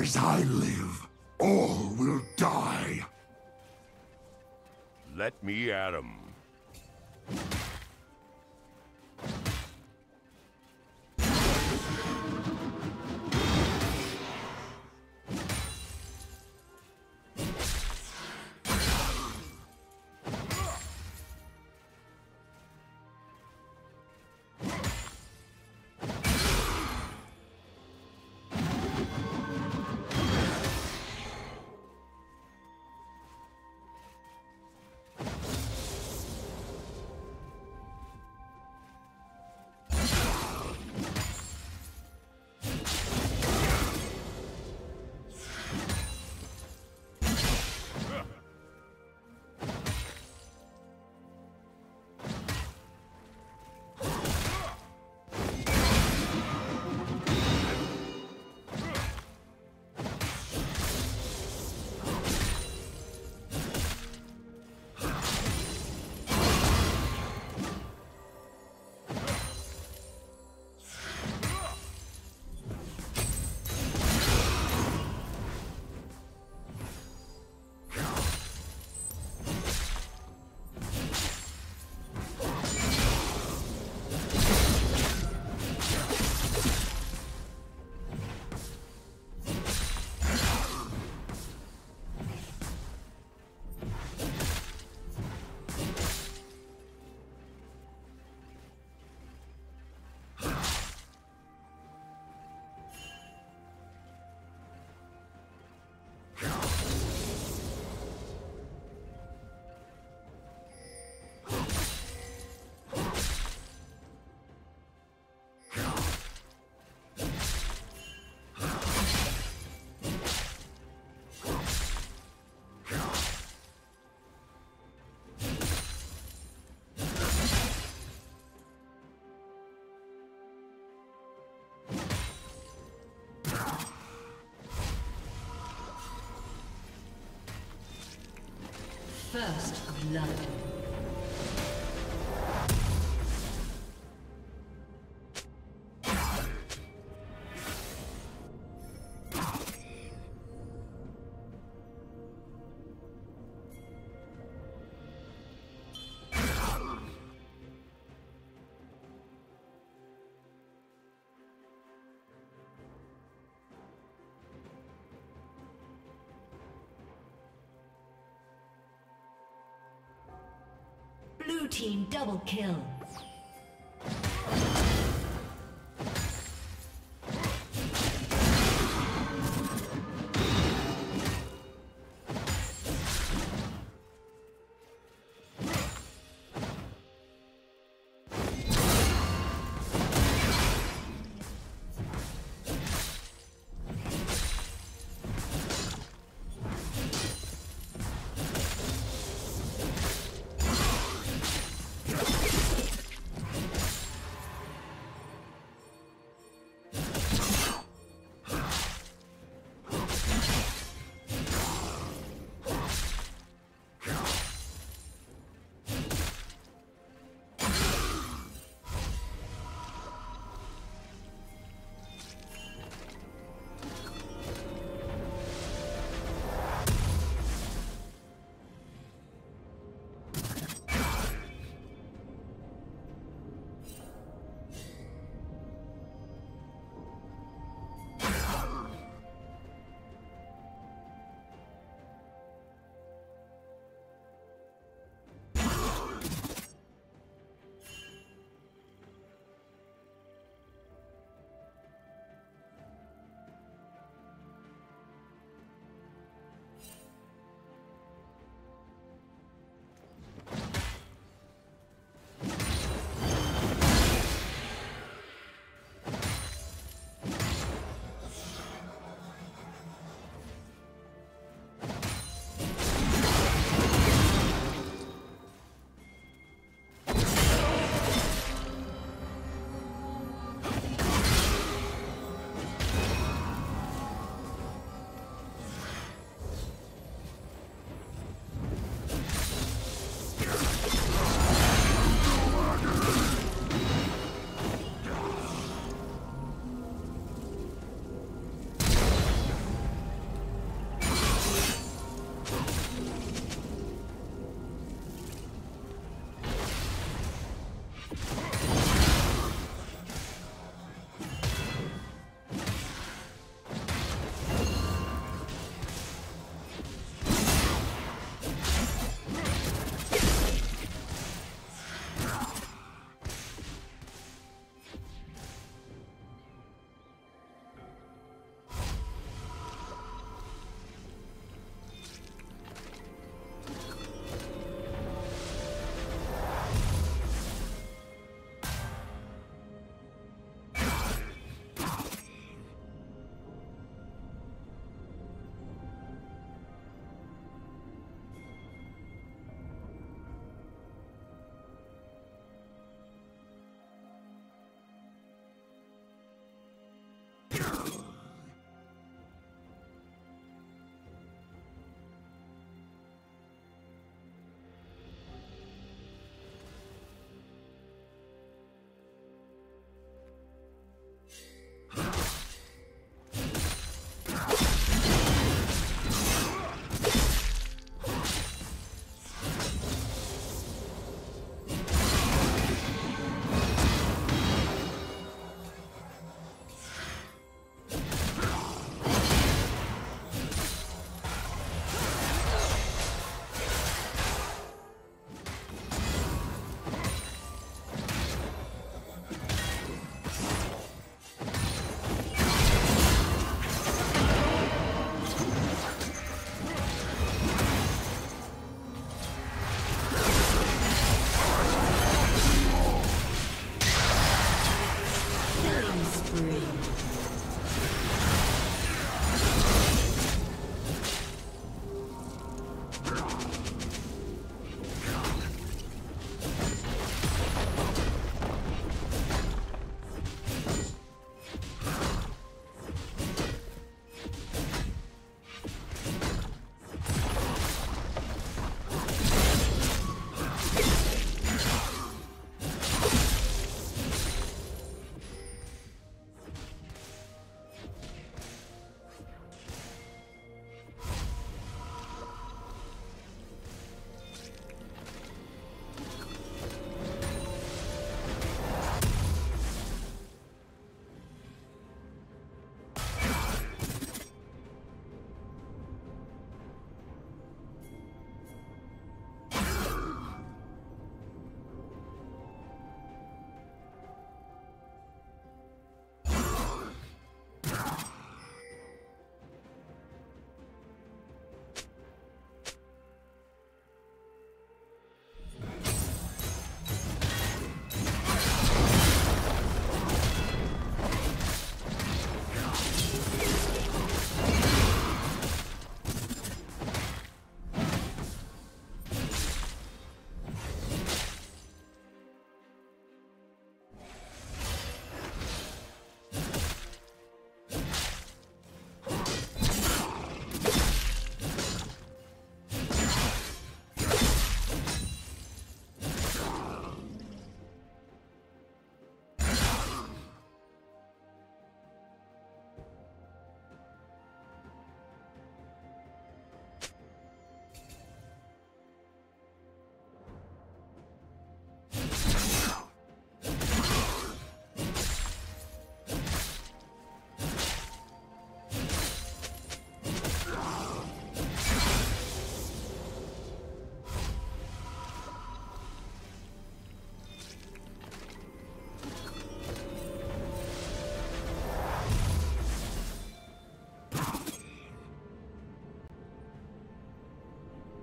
As I live, all will die. Let me at him. First blood. Team double kill.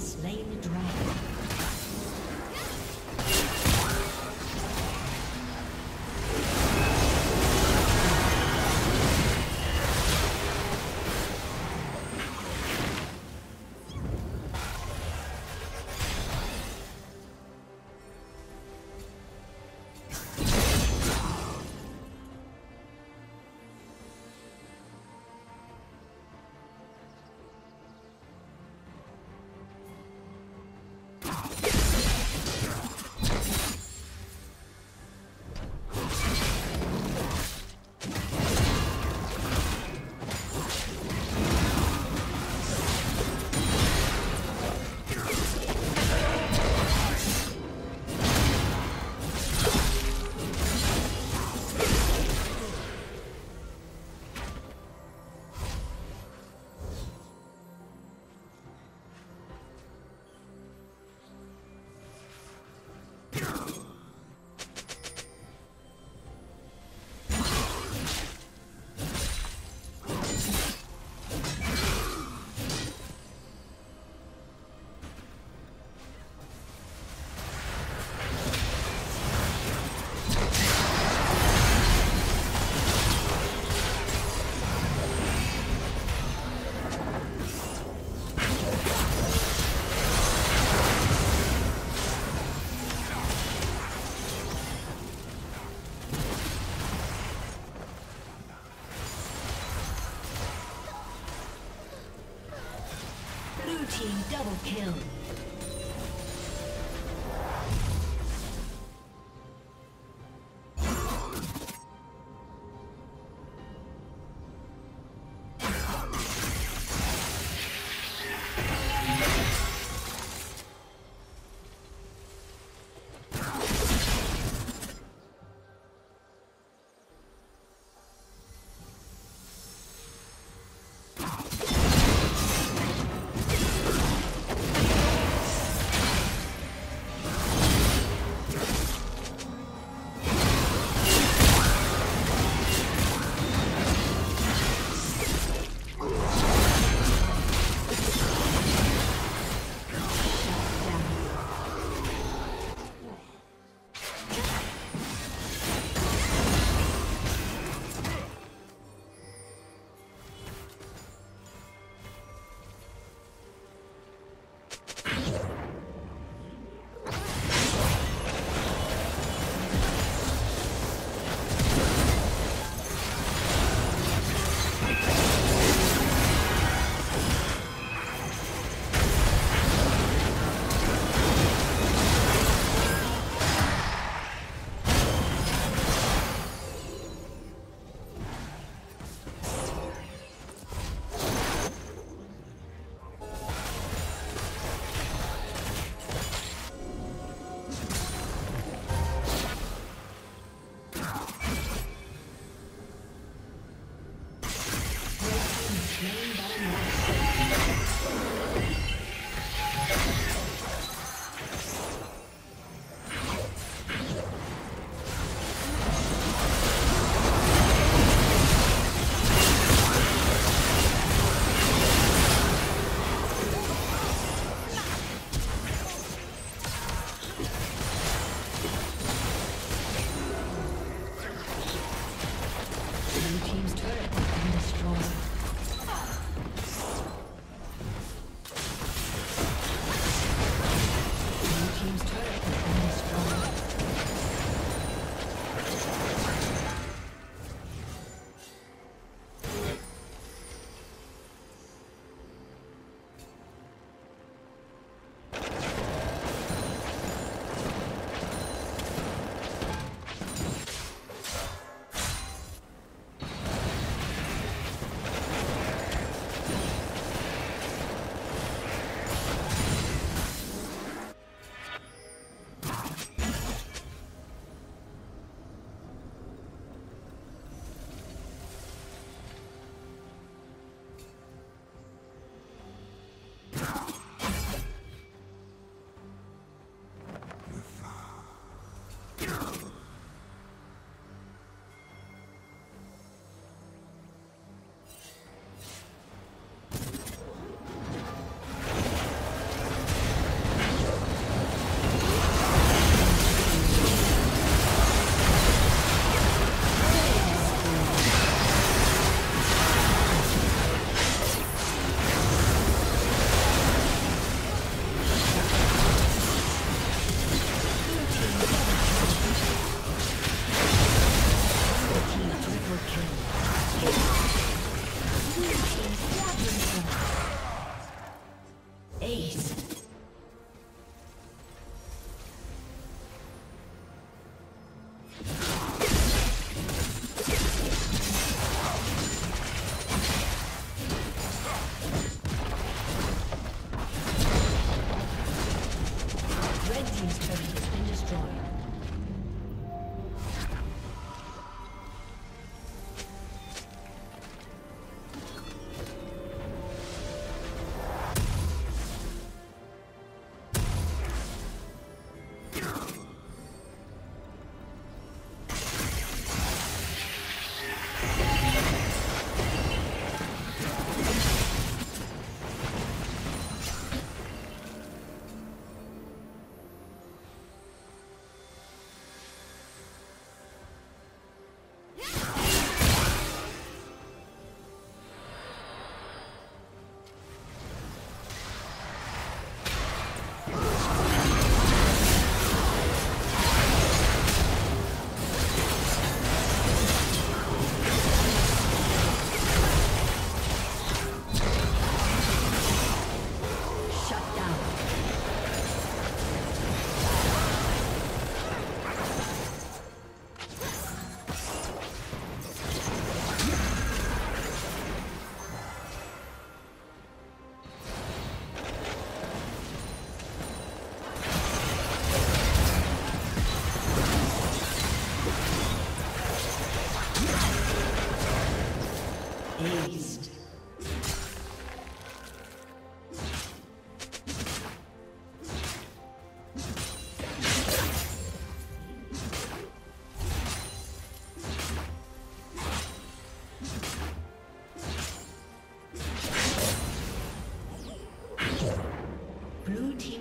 Slain the dragon. Kill.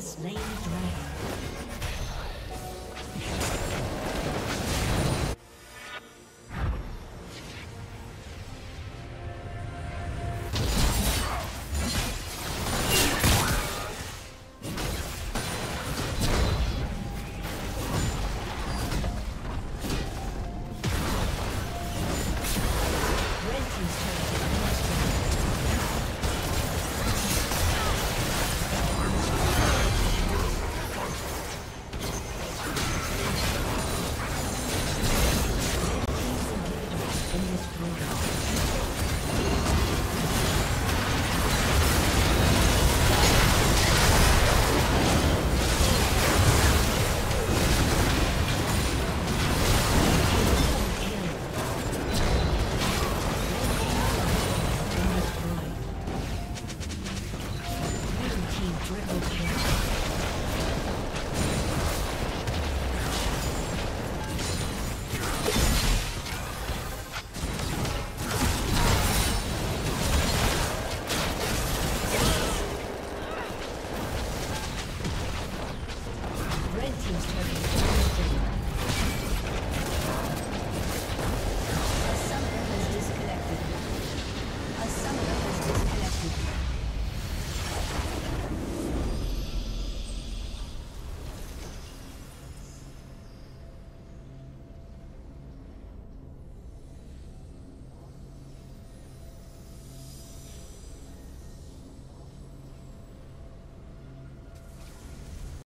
Slain the dragon.